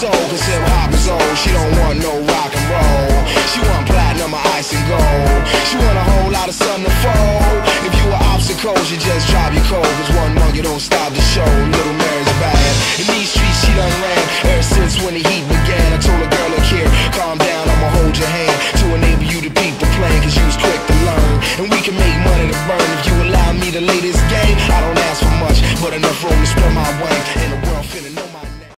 soul, cause hip hop is old. She don't want no rock and roll. She want platinum or ice and gold. She want a whole lot of sun to fold. If you were obstacles, you just drop your cold. Cause one you don't stop the show. Little Mary's bad. In these streets, she done ran ever since when the heat began. I told a girl, look here, calm down, I'ma hold your hand to enable you to peep the plan. Cause you was quick to learn. And we can make money to burn if you allow me the latest.